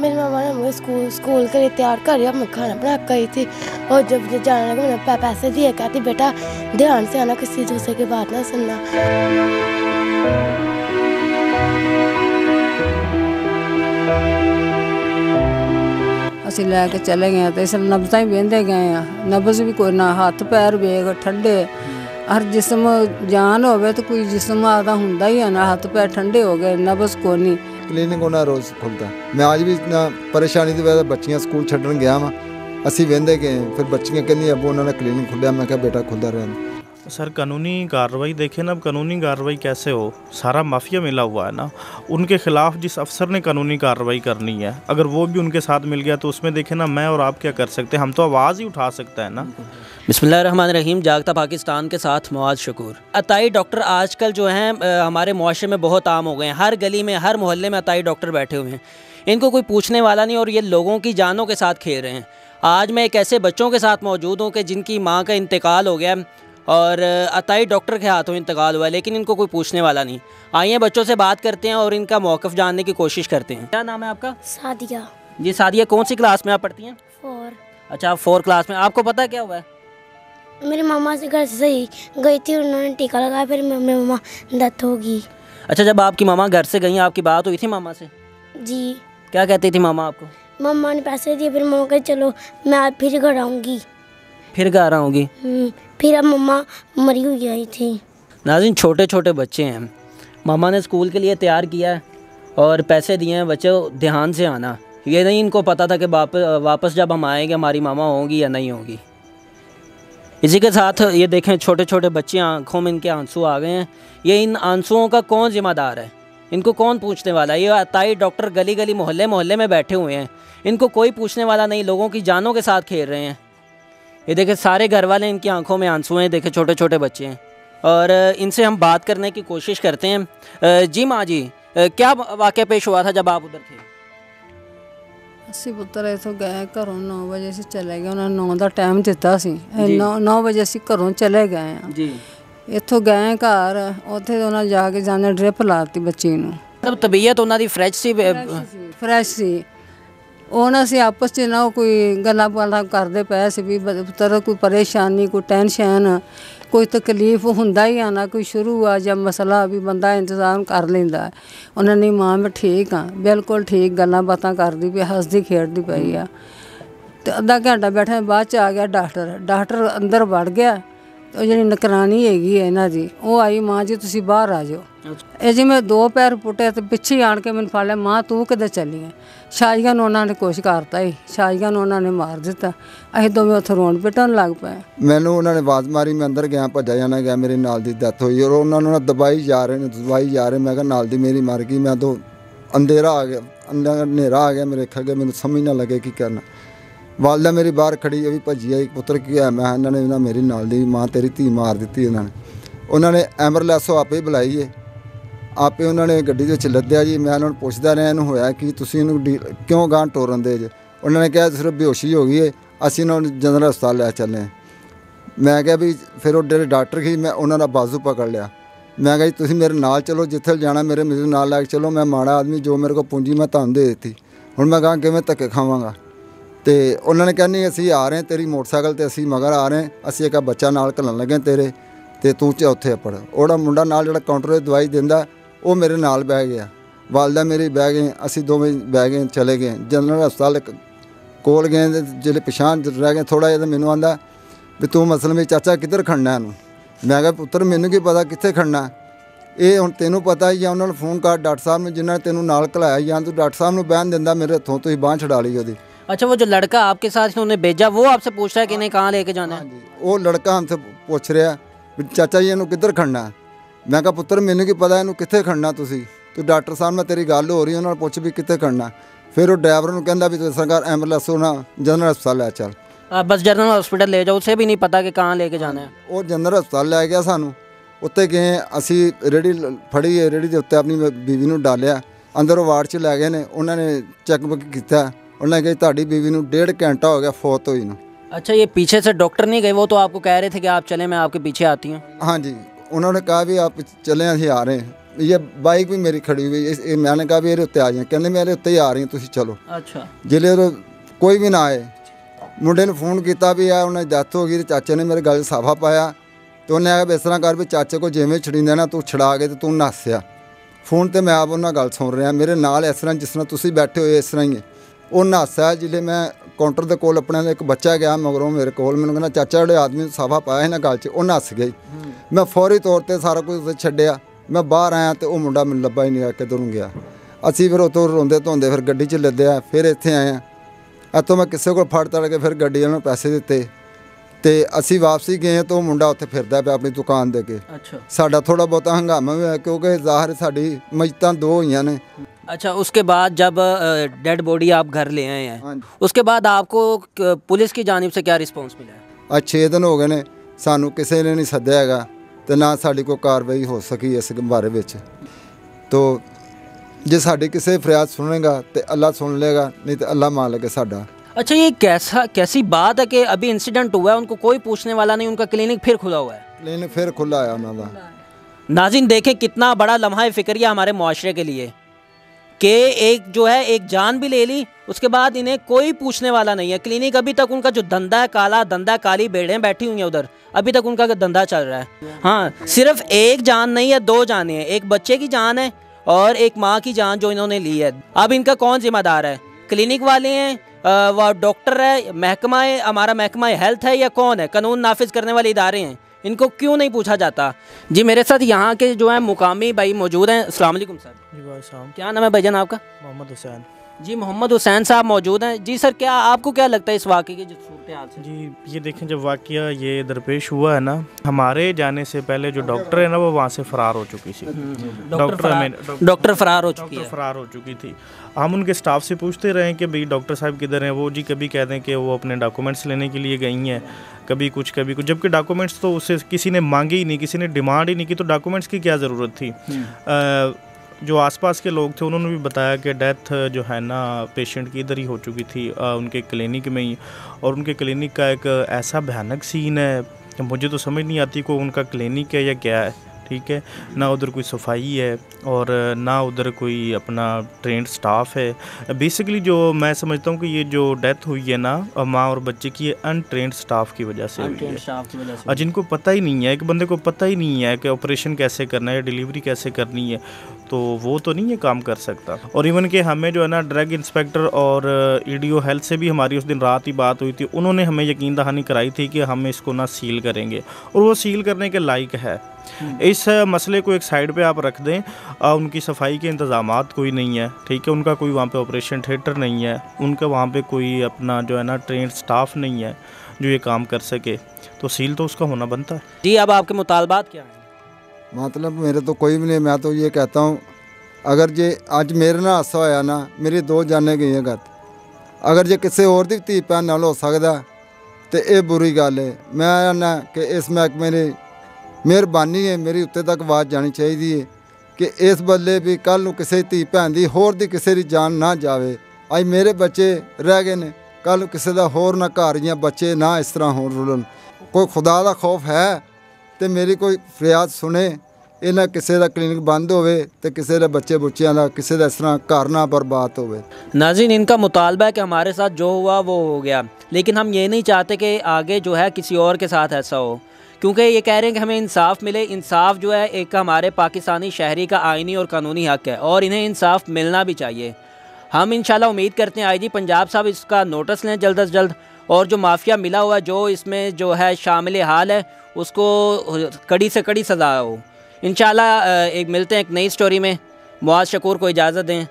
मेरी मामा ने मुझे स्कूल स्कूल के लिए तैयार कर दिया मैं खाना बना कर गई थी और जब जब जाने लगा मैंने पै- पैसे दिए कहती बेटा ध्यान से आना किसी दूसरे की बात ना सुनना ਅਸੀਂ ਲੈ ਕੇ ਚਲੇ ਗਏ ਤੇ ਇਸ ਨਬਜ਼ਾਂ ਹੀ ਵੇਂਦੇ ਗਏ ਆ ਨਬਜ਼ ਵੀ ਕੋਈ ਨਾ ਹੱਥ ਪੈਰ ਵੇਗ ਠੰਡੇ ਹਰ ਜਿਸਮ ਜਾਨ ਹੋਵੇ ਤੇ ਕੋਈ ਜਿਸਮ ਆਦਾ ਹੁੰਦਾ ਹੀ ਆ ਨਾ ਹੱਥ ਪੈਰ ਠੰਡੇ ਹੋ ਗਏ ਨਬਜ਼ ਕੋਈ ਨਹੀਂ ਕਲੀਨਿਕ ਉਹਨਾਂ ਰੋਜ਼ ਖੁੱਲਦਾ। ਮੈਂ ਅੱਜ ਵੀ ਨਾ ਪਰੇਸ਼ਾਨੀ ਦੀ ਵਜ੍ਹਾ ਬੱਚੀਆਂ ਸਕੂਲ ਛੱਡਣ ਗਿਆ ਵਾਂ। ਅਸੀਂ ਵਹਿੰਦੇ ਗਏ ਫਿਰ ਬੱਚੀਆਂ ਕਹਿੰਦੀਆਂ, ਅੱਬੂ, ਉਹਨਾਂ ਨੇ ਕਲੀਨਿਕ ਖੁੱਲਿਆ ਮੈਂ ਕਿਹਾ, ਬੇਟਾ ਖੁੱਲਦਾ ਰਹਿਣ सर, कानूनी कार्रवाई देखें ना, अब कानूनी कार्रवाई कैसे हो? सारा माफिया मिला हुआ है ना? उनके खिलाफ जिस अफसर ने कानूनी कार्रवाई करनी है, अगर वो भी उनके साथ मिल गया तो उसमें देखें ना, मैं और आप क्या कर सकते हैं? हम तो आवाज़ ही उठा सकते हैं ना। बिस्मिल्लाहिर्रहमानिर्रहीम, जागता पाकिस्तान के साथ मुआज शकूर। अताई डॉक्टर आजकल जो हैं हमारे मुआरे में बहुत आम हो गए हैं। हर गली में, हर मोहल्ले में अताई डॉक्टर बैठे हुए हैं। इनको कोई पूछने वाला नहीं और ये लोगों की जानों के साथ खेल रहे हैं। आज मैं एक ऐसे बच्चों के साथ मौजूद हूँ कि जिनकी माँ का इंतकाल हो गया और अताई डॉक्टर के हाथों इंतकाल हुआ लेकिन इनको कोई पूछने वाला नहीं। आइए बच्चों से बात करते हैं और इनका मौक़ जानने की कोशिश करते हैं। क्या नाम है आपका? सादिया। जी सादिया कौन सी क्लास में आप पढ़ती हैं? और अच्छा आप फोर क्लास में आपको पता है क्या हुआ है? मेरी मामा से घर से ही गई थी उन्होंने टीका लगाया फिर मेरी मामा डेथ होगी अच्छा जब आपकी मामा घर से गई आपकी बात हुई थी मामा से? जी। क्या कहती थी मामा आपको? मम्मा ने पैसे दिए फिर मम्मा कही चलो मैं फिर घर आऊँगी। फिर घर आऊँगी। हम्म, फिर अब मम्मा मरी हुई आई थी। नाजिन छोटे छोटे बच्चे हैं। मामा ने स्कूल के लिए तैयार किया है और पैसे दिए हैं बच्चे, ध्यान से आना। ये नहीं इनको पता था कि वापस वापस जब हम आएँगे, हमारी मामा होंगी या नहीं होंगी। इसी के साथ ये देखें छोटे छोटे बच्चे आँखों में इनके आँसू आ गए हैं। ये इन आंसुओं का कौन जिम्मेदार है? इनको कौन पूछने वाला है? ये अताई डॉक्टर गली गली मोहल्ले मोहल्ले में बैठे हुए हैं। इनको कोई पूछने वाला नहीं, लोगों की जानों के साथ खेल रहे हैं। ये देखे सारे घर वाले इनकी आंखों में आंसू हैं देखे छोटे छोटे बच्चे हैं और अ, इनसे हम बात करने की कोशिश करते हैं अ, जी माँ जी अ, क्या वाक़ पेश हुआ था जब आप उधर थे ਅਸੀਂ ਪੁੱਤਰ ਇਥੋਂ ਗਏ ਘਰੋਂ 9 ਵਜੇ ਅਸੀਂ ਚਲੇ ਗਏ ਉਹਨਾਂ 9 ਦਾ ਟਾਈਮ ਦਿੱਤਾ ਸੀ 9 9 ਵਜੇ ਅਸੀਂ ਘਰੋਂ ਚਲੇ ਗਏ ਆ जी ਇੱਥੋਂ ਗਏ ਘਰ ਉੱਥੇ ਉਹਨਾਂ ਜਾ ਕੇ ਜਾਣੇ ਡ੍ਰਿਪ ਲਾਤੀ ਬੱਚੀ ਨੂੰ मतलब तबीयत उन्होंने फ्रेश सी ਫਰੈਸ਼ ਸੀ ਉਹਨਾਂ ਅਸੀਂ ਆਪਸ 'ਚ ਨਾ ਕੋਈ ਗੱਲਾਂ ਬਾਤਾਂ ਕਰਦੇ ਪਏ ਸੀ ਵੀ ਬ- ਪੁੱਤਰ, ਕੋਈ ਪਰੇਸ਼ਾਨੀ, ਕੋਈ ਟੈਨਸ਼ਨ ਕੋਈ ਤਕਲੀਫ ਹੁੰਦਾ ਹੀ ਆ ਨਾ, ਕੋਈ ਸ਼ੁਰੂ ਆ ਜਾਂ ਮਸਲਾ ਵੀ ਬੰਦਾ ਇੰਤਜ਼ਾਮ ਕਰ ਲੈਂਦਾ। ਹੈ। ਉਹਨਾਂ ਨੇ ਮਾਂ, ਮੈਂ ਠੀਕ ਆ ਬਿਲਕੁਲ ਠੀਕ, ਗੱਲਾਂ ਬਾਤਾਂ ਕਰਦੀ ਪਈ, ਹੱਸਦੀ, ਖੇਡਦੀ ਪਈ ਆ। ਤੇ ਅੱਧਾ ਘੰਟਾ ਬੈਠੇ, ਬਾਅਦ ਚ ਆ ਗਿਆ ਡਾਕਟਰ। ਡਾਕਟਰ ਅੰਦਰ ਵੜ ਗਿਆ। ਉਹ ਜਿਹੜੀ ਨਕਰਾਨੀ ਹੈਗੀ ਹੈ ਇਹਨਾਂ ਦੀ ਉਹ ਆਈ ਮਾਂ ਜੀ ਤੁਸੀਂ ਬਾਹਰ ਆ ਜਾਓ। ਇਹ ਜਿਵੇਂ ਦੋ ਪੈਰ ਪੁੱਟੇ ਤੇ ਪਿੱਛੇ ਆਣ ਕੇ ਮੈਨੂੰ ਫੜ ਲਿਆ ਮਾਂ ਤੂੰ ਕਿੱਧਰ ਚੱਲੀ ਹੈ? ਸ਼ਾਇਗਾ ਨੂੰ ਉਹਨਾਂ ਨੇ ਕੋਸ਼ਿਸ਼ ਕਰਤਾ ਹੀ ਸ਼ਾਇਗਾ ਨੂੰ ਉਹਨਾਂ ਨੇ ਮਾਰ ਦਿੱਤਾ। ਅਸੀਂ ਦੋਵੇਂ ਉੱਥੇ ਰੋਣ ਪਿੱਟਣ ਲੱਗ ਪਏ। ਮੈਨੂੰ ਉਹਨਾਂ ਨੇ ਆਵਾਜ਼ ਮਾਰੀ ਮੈਂ ਅੰਦਰ ਗਿਆ ਭੱਜਾ ਜਾਣਾ ਗਿਆ ਮੇਰੇ ਨਾਲ ਦੀ ਡੈਥ ਹੋਈ। ਔਰ ਉਹਨਾਂ ਨੂੰ ਨਾ ਦਬਾਈ ਜਾ ਰਹੇ ਨੇ ਦਬਾਈ ਜਾ ਰਹੇ ਮੈਂ ਕਿਹਾ ਨਾਲ ਦੀ ਮੇਰੀ ਮਰ ਗਈ ਮੈਂ ਤੋਂ ਅੰਧੇਰਾ ਆ ਗਿਆ ਅੰਦਰ ਹਨੇਰਾ ਆ ਗਿਆ ਮੇਰੇ ਅੱਖਾਂ ਅੱਗੇ ਮੈਨੂੰ ਸਮਝ ਨਾ ਲੱਗੇ ਕੀ ਕਰਨਾ। ਵਾਲਦਾ ਮੇਰੀ ਬਾਹਰ ਖੜੀ ਉਹ ਵੀ ਭੱਜੀ ਆਈ, ਪੁੱਤਰ ਕੀ ਹੋਇਆ? ਮੈਂ ਕਿਹਾ ਇਹਨਾਂ ਨੇ ਨਾ ਮੇਰੀ ਨਾਲ ਦੀ ਮਾਂ ਤੇਰੀ ਧੀ ਮਾਰ ਦਿੱਤੀ ਉਹਨਾਂ ਨੇ। ਉਹਨਾਂ ਨੇ ਐਂਬੂਲੈਂਸ ਉਹ ਆਪੇ ਹੀ ਬੁਲਾਈ ਏ। ਆਪੇ ਉਹਨਾਂ ਨੇ ਗੱਡੀ ਦੇ ਵਿੱਚ ਲੱਦਿਆ ਜੀ। ਮੈਂ ਉਹਨਾਂ ਨੂੰ ਪੁੱਛਦਾ ਰਿਹਾ, ਇਹਨੂੰ ਹੋਇਆ ਕਿ? ਤੁਸੀਂ ਇਹਨੂੰ ਡੀ- ਕਿਉਂ ਗਾਂ ਟੋਰਨ ਦੇ ਜੇ? ਉਹਨਾਂ ਨੇ ਕਿਹਾ ਸਿਰਫ ਬੇਹੋਸ਼ੀ ਹੋ ਗਈ ਏ। ਅਸੀਂ ਇਹਨਾਂ ਨੂੰ ਜਨਰਲ ਹਸਪਤਾਲ ਲੈ ਚੱਲੇ ਹਾਂ ਮੈਂ ਕਿਹਾ ਵੀ ਫਿਰ ਉਹ ਜਿਹੜੇ ਡਾਕਟਰ ਸੀ, ਮੈਂ ਉਹਨਾਂ ਦਾ ਬਾਜ਼ੂ ਪਕੜ ਲਿਆ। ਮੈਂ ਕਿਹਾ ਜੀ, ਤੁਸੀਂ ਮੇਰੇ ਨਾਲ ਚਲੋ, ਜਿੱਥੇ ਜਾਣਾ ਮੇਰੇ ਮੇਰੇ ਨਾਲ ਲੈ ਕੇ ਚਲੋ। ਮੈਂ ਮਾੜਾ ਆਦਮੀ, ਜੋ ਮੇਰੇ ਕੋਲ ਪੂੰਜੀ ਮੈਂ ਤੁਹਾਨੂੰ ਦੇ ਦਿੱਤੀ। ਹੁਣ ਮੈਂ ਕਹਾਂ ਕਿਵੇਂ ਧੱਕੇ ਖਾਵਾਂਗਾ? ਤੇ ਉਹਨਾਂ ਨੇ ਕਿਹਾ, ਨਹੀਂ, ਅਸੀਂ ਆ ਰਹੇ ਹਾਂ ਤੇਰੀ ਮੋਟਰਸਾਈਕਲ ਤੇ, ਅਸੀਂ ਮਗਰ ਆ ਰਹੇ ਹਾਂ। ਅਸੀਂ ਇੱਕ ਬੱਚਾ ਨਾਲ ਘੱਲਣ ਲੱਗੇ ਤੇਰੇ ਤੇ ਤੂੰ ਚ, ਉੱਥੇ ਪੜ ਉਹਦਾ ਮੁੰਡਾ ਨਾਲ ਜਿਹੜਾ ਕਾਊਂਟਰ 'ਤੇ ਦਵਾਈ ਦਿੰਦਾ, ਉਹ ਮੇਰੇ ਨਾਲ ਬਹਿ ਗਿਆ। ਵਾਲਦਾ ਮੇਰੀ ਬਹਿ ਗਏ ਅਸੀਂ ਦੋਵੇਂ ਬਹਿ ਗਏ, ਚਲੇ ਗਏ। ਜਨਰਲ ਹਸਪਤਾਲ ਇੱਕ ਕੋਲ ਗਏ ਜਿਹੜੇ ਪਛਾਣ ਰਹਿ ਗਏ ਥੋੜਾ ਜਿਹਾ ਤਾਂ ਮੈਨੂੰ ਆਂਦਾ ਵੀ ਤੂੰ ਮਸਲ ਵਿੱਚ ਚਾਚਾ ਕਿੱਧਰ ਖੜਨਾ ਇਹਨੂੰ? ਮੈਂ ਕਿਹਾ, ਪੁੱਤਰ, ਮੈਨੂੰ ਕੀ ਪਤਾ ਕਿੱਥੇ ਖੜਨਾ? ਇਹ ਹੁਣ ਤੈਨੂੰ ਪਤਾ ਹੀ ਜਾਂ ਉਹਨਾਂ ਨੂੰ ਫੋਨ ਕਰ, ਡਾਕਟਰ ਸਾਹਿਬ ਨੂੰ, ਜਿਨ੍ਹਾਂ ਨੇ ਤੈਨੂੰ ਨਾਲ ਘਲਾਇਆ, ਜਾਂ ਤੂੰ ਡਾਕਟਰ ਸਾਹਿਬ ਨੂੰ ਬਹਿਣ ਦਿੰਦਾ, ਮੇਰੇ ਹੱਥੋਂ ਤੁਸੀਂ ਬਾਂਹ ਛਡਾ ਲਈ ਉਹਦੀ। अच्छा वो जो लड़का आपके साथ इन्होंने भेजा वो आपसे पूछ रहा है कि इन्हें कहाँ लेके जाना है ਹਾਂਜੀ ਉਹ ਲੜਕਾ ਹਮਸੇ ਪੁੱਛ ਰਿਹਾ ਵੀ ਚਾਚਾ ਜੀ ਇਹਨੂੰ ਕਿੱਧਰ ਖੜਨਾ ਮੈਂ ਕਿਹਾ ਪੁੱਤਰ ਮੈਨੂੰ ਕੀ ਪਤਾ ਇਹਨੂੰ ਕਿੱਥੇ ਖੜਨਾ ਤੁਸੀਂ ਤੂੰ ਡਾਕਟਰ ਸਾਹਿਬ ਨਾਲ ਤੇਰੀ ਗੱਲ ਹੋ ਰਹੀ ਉਹਨਾਂ ਨੂੰ ਪੁੱਛ ਵੀ ਕਿੱਥੇ ਖੜਨਾ ਫਿਰ ਉਹ ਡਰਾਈਵਰ ਨੂੰ ਕਹਿੰਦਾ ਵੀ ਤੂੰ ਸਰਕਾਰ ਐਂਬੂਲੈਂਸ ਉਹਨਾਂ ਜਨਰਲ ਹਸਪਤਾਲ ਲੈ ਚੱਲ आप बस जनरल हॉस्पिटल ले जाओ उसे भी नहीं पता कि कहाँ लेके जाना है ਉਹ ਜਨਰਲ ਹਸਪਤਾਲ ਲੈ ਗਿਆ ਸਾਨੂੰ ਉੱਤੇ ਗਏ ਅਸੀਂ ਰੇੜੀ ਲ- ਫੜੀ ਹੈ ਰੇੜੀ ਦੇ ਉੱਤੇ ਆਪਣੀ ਬ- ਬੀਵੀ ਨੂੰ ਡਾਲਿਆ ਅੰਦਰ ਉਹ ਵਾਰਡ 'ਚ ਲੈ ਗਏ ਨੇ ਉਹਨਾਂ ਨੇ ਚੈੱਕ ਬੁੱਕ ਕੀਤਾ उन्होंने ਕਿਹਾ ਤੁਹਾਡੀ बीवी ਨੂੰ ਡੇਢ ਘੰਟਾ ਹੋ ਗਿਆ ਫੋਤ ਹੋਈ ਨੂੰ। अच्छा ये पीछे से डॉक्टर नहीं गए वो तो आपको कह रहे थे कि आप चले मैं आपके पीछे आती हूँ हाँ जी उन्होंने कहा भी आप चले अभी आ रहे हैं ये बाइक भी मेरी खड़ी हुई है मैंने कहा भी ये उत्ते आ जाए कहने मेरे उत्ते ही आ रही ਤੁਸੀਂ ਚਲੋ। ਅੱਛਾ। ਜਿਲੇ ਤੋਂ ਕੋਈ ਵੀ ਨਾ ਆਏ। ਮੁੰਡੇ ਨੂੰ ਫੋਨ ਕੀਤਾ ਵੀ ਆ ਉਹਨੇ ਡੈਥ ਹੋ ਗਈ ਤੇ ਚਾਚੇ ਨੇ ਮੇਰੇ ਗੱਲ ਸਾਫਾ ਪਾਇਆ। ਤੇ ਉਹਨੇ ਆਇਆ ਇਸ ਤਰ੍ਹਾਂ ਕਰ ਵੀ ਚਾਚੇ ਕੋ ਜਿਵੇਂ ਛੜਿੰਦਾ ਨਾ ਤੂੰ ਛੜਾ ਕੇ ਤੇ ਤੂੰ ਨੱਸਿਆ ਫੋਨ ਤੇ ਮੈਂ ਆਪ ਉਹਨਾਂ ਗੱਲ ਸੁਣ ਰਿਹਾ ਮੇਰੇ ਨਾਲ ਇਸ ਤਰ੍ਹਾਂ ਜਿਸ ਤਰ੍ਹਾਂ ਤੁਸੀਂ ਬੈਠੇ ਹੋਏ ਇਸ ਤਰ੍ਹਾਂ ਹੀ। ਉਹ ਨਾਸਾ ਜਿਹੜੇ ਮੈਂ ਕਾਊਂਟਰ ਦੇ ਕੋਲ ਆਪਣੇ ਦਾ ਇੱਕ ਬੱਚਾ ਗਿਆ ਮਗਰੋਂ ਮੇਰੇ ਕੋਲ ਮੈਨੂੰ ਕਹਿੰਦਾ ਚਾਚਾ ਜਿਹੜੇ ਆਦਮੀ ਨੂੰ ਸਾਫਾ ਪਾਇਆ ਇਹਨਾਂ ਗੱਲ 'ਚ ਉਹ ਨੱਸ ਗਈ ਮੈਂ ਫੌਰੀ ਤੌਰ ਤੇ ਸਾਰਾ ਕੁਝ ਛੱਡਿਆ। ਮੈਂ ਬਾਹਰ ਆਇਆ ਤੇ ਉਹ ਮੁੰਡਾ ਮੈਨੂੰ ਲੱਭਾ ਹੀ ਨਹੀਂ ਆ ਕੇ ਕਿਧਰੋਂ ਗਿਆ। ਅਸੀਂ ਫਿਰ ਉਤੋਂ ਰੋਂਦੇ ਧੋਂਦੇ ਫਿਰ ਗੱਡੀ 'ਚ ਲੱਦਿਆ ਫਿਰ ਇੱਥੇ ਆਏ ਆ। ਇੱਥੋਂ ਮੈਂ ਕਿਸੇ ਕੋਲ ਫੜ ਤੜ ਕੇ ਫਿਰ ਗੱਡੀ ਵਾਲੇ ਨੂੰ ਪੈਸੇ ਦਿੱਤੇ। ਤੇ ਅਸੀਂ ਵਾਪਸੀ ਗਏ ਤਾਂ ਉਹ ਮੁੰਡਾ ਉੱਥੇ ਫਿਰਦਾ ਪਿਆ ਆਪਣੀ ਦੁਕਾਨ ਦੇ ਕੇ ਸਾਡਾ ਥੋੜਾ ਬਹੁਤਾ ਹੰਗਾਮਾ ਵੀ ਹੋਇਆ ਕਿਉਂਕਿ ਜ਼ਾਹਰ ਸਾਡੀ ਮਜਤਾਂ ਦੋ ਹੋਈਆਂ ਨੇ। अच्छा उसके बाद जब डेड बॉडी आप घर ले आए हैं ਹਾਂਜੀ उसके बाद आपको क- पुलिस की जानिब से क्या रिस्पांस मिला है ਅੱਜ 6 ਦਿਨ ਹੋ ਗਏ ਨੇ ਸਾਨੂੰ ਕਿਸੇ ਨੇ ਨਹੀਂ ਸੱਦਿਆ ਹੈਗਾ ਤੇ ਨਾ ਸਾਡੀ ਕੋਈ ਕਾਰਵਾਈ ਹੋ ਸਕੀ ਇਸ ਬਾਰੇ ਵਿੱਚ ਤੋ ਜੇ ਸਾਡੀ ਕਿਸੇ ਫਰਿਆਦ ਸੁਣੇਗਾ ਤੇ ਅੱਲਾ ਸੁਣ ਲੇਗਾ ਨਹੀਂ ਤੇ ਅੱਲਾ मान ਲਗੇ ਸਾਡਾ अच्छा ये कैसा कैसी बात है कि अभी इंसिडेंट हुआ है उनको कोई पूछने वाला नहीं उनका क्लिनिक फिर खुला हुआ है ਲੈਨ ਫਿਰ ਖੁੱਲਾ ਆ ਉਹਨਾਂ ਦਾ नाजिन देखें कितना बड़ा लम्हा फिक्रिया हमारे मुआशरे के लिए कि एक जो है, एक जान भी ले ली, उसके बाद इन्हें कोई पूछने वाला नहीं है। क्लिनिक अभी तक उनका जो धंधा है, काला धंधा, काली बेड़ें बैठी हुई हैं उधर। अभी तक उनका धंधा चल रहा है। हाँ सिर्फ़ एक जान नहीं है, दो जानें हैं। एक बच्चे की जान है और एक माँ की जान जो इन्होंने ली है। अब इनका कौन जिम्मेदार है? क्लिनिक वाले हैं वह डॉक्टर है, महकमा है, हमारा महकमा हेल्थ है या कौन है? कानून नाफिज करने वाले इदारे हैं। इनको क्यों नहीं पूछा जाता? जी मेरे साथ यहाँ के जो है मुकामी भाई मौजूद हैं। अस्सलाम वालेकुम सर। जी भाई साहब क्या नाम है भाईजान आपका मोहम्मद हुसैन। जी मोहम्मद हुसैन साहब मौजूद हैं। जी सर क्या आपको क्या लगता है इस वाक़े की जो सूरत हाल से? जी ये देखें जब वाकया ये दरपेश हुआ है ना हमारे जाने से पहले जो डॉक्टर है ना वो वहाँ से फरार हो चुकी थी। डॉक्टर हमें डॉक्टर डॉक्टर फरार हो चुकी है। फरार हो चुकी थी। हम उनके स्टाफ से पूछते रहे कि भाई डॉक्टर साहब किधर हैं? वो जी कभी कह दें कि वो अपने डॉक्यूमेंट्स लेने के लिए गई हैं। कभी कुछ कभी कुछ। जबकि डॉक्यूमेंट्स तो उससे किसी ने मांगे ही नहीं किसी ने डिमांड ही नहीं की तो डॉक्यूमेंट्स की क्या ज़रूरत थी? जो आसपास के लोग थे उन्होंने भी बताया कि डेथ जो है ना पेशेंट की इधर ही हो चुकी थी आ, उनके क्लिनिक में ही। और उनके क्लिनिक का एक ऐसा भयानक सीन है मुझे तो समझ नहीं आती को उनका क्लिनिक है या क्या है। ठीक है। ना उधर कोई सफ़ाई है और ना उधर कोई अपना ट्रेंड स्टाफ है। बेसिकली जो मैं समझता हूँ कि ये जो डेथ हुई है ना माँ और बच्चे की ये अनट्रेंड स्टाफ की वजह से हुई है। और जिनको पता ही नहीं है एक बंदे को पता ही नहीं है कि ऑपरेशन कैसे करना है डिलीवरी कैसे करनी है तो वो तो नहीं ये काम कर सकता। और इवन कि हमें जो है ना ड्रग इंस्पेक्टर और ईडीओ हेल्थ से भी हमारी उस दिन रात ही बात हुई थी उन्होंने हमें यकीन दहानी कराई थी कि हम इसको ना सील करेंगे। और वो सील करने के लायक है। इस मसले को एक साइड पे आप रख दें आ, उनकी सफाई के इंतज़ाम कोई नहीं है ठीक है उनका कोई वहाँ पे ऑपरेशन थिएटर नहीं है उनका वहाँ पे कोई अपना जो है ना ट्रेन स्टाफ नहीं है जो ये काम कर सके तो सील तो उसका होना बनता है जी अब आपके मुतालबात क्या हैं मतलब मेरे तो कोई भी नहीं मैं तो ये कहता हूँ ਅਗਰ ਜੇ ਅੱਜ ਮੇਰੇ ਨਾਲ ਹਾਸਾ ਹੋਇਆ ਨਾ ਮੇਰੀ ਦੋ ਜਾਨੇ ਗਈਆਂ ਘਰ ਅਗਰ ਜੇ ਕਿਸੇ ਹੋਰ ਦੀ ਧੀ ਭੈਣ ਨਾਲ ਹੋ ਸਕਦਾ ਤੇ ਇਹ ਬੁਰੀ ਗੱਲ ਹੈ ਮੈਂ ਆਨਾ ਕਿ ਇਸ ਮਹਿਕਮੇ ਨੇ ਮਿਹਰਬਾਨੀ ਹੈ ਮੇਰੀ ਉੱਤੇ ਤੱਕ ਆਵਾਜ਼ ਜਾਣੀ ਚਾਹੀਦੀ ਹੈ ਕਿ ਇਸ ਬੱਲੇ ਵੀ ਕੱਲ ਨੂੰ ਕਿਸੇ ਧੀ ਭੈਣ ਦੀ ਹੋਰ ਦੀ ਕਿਸੇ ਦੀ ਜਾਨ ਨਾ ਜਾਵੇ ਅੱਜ ਮੇਰੇ ਬੱਚੇ ਰਹਿ ਗਏ ਨੇ ਕੱਲ ਨੂੰ ਕਿਸੇ ਦਾ ਹੋਰ ਨਾ ਘਰ ਜਾਂ ਬੱਚੇ ਨਾ ਇਸ ਤਰ੍ਹਾਂ ਹੋਣ ਰੁਲਣ ਕੋਈ ਖੁਦਾ ਦਾ ਖੌਫ ਹੈ ਤੇ ਮੇਰੀ ਕੋਈ ਫਰਿਆਦ ਸੁਣੇ ਇਹ ਨਾ ਕਿਸੇ ਦਾ ਕਲੀਨਿਕ ਬੰਦ ਹੋਵੇ ਤੇ ਕਿਸੇ ਦੇ ਬੱਚੇ ਬੁੱਚਿਆਂ ਦਾ ਕਿਸੇ ਦਾ ਇਸ ਤਰ੍ਹਾਂ ਘਰ ਨਾ ਬਰਬਾਦ ਹੋਵੇ नाजिन इनका मुतालबा है कि हमारे साथ जो हुआ वो हो गया लेकिन हम ये नहीं चाहते कि आगे जो है किसी और के साथ ऐसा हो क्योंकि ये कह रहे हैं कि हमें इंसाफ मिले। इंसाफ जो है एक हमारे पाकिस्तानी शहरी का आइनी और कानूनी हक है और इन्हें इंसाफ मिलना भी चाहिए। हम इंशाल्लाह उम्मीद करते हैं आई जी पंजाब साहब इसका नोटिस लें जल्द अज जल्द। और जो माफिया मिला हुआ जो इसमें जो है शामिल हाल है, उसको कड़ी से कड़ी सज़ा हो। इन एक मिलते हैं एक नई स्टोरी में। मुआज शकूर को इजाज़त दें।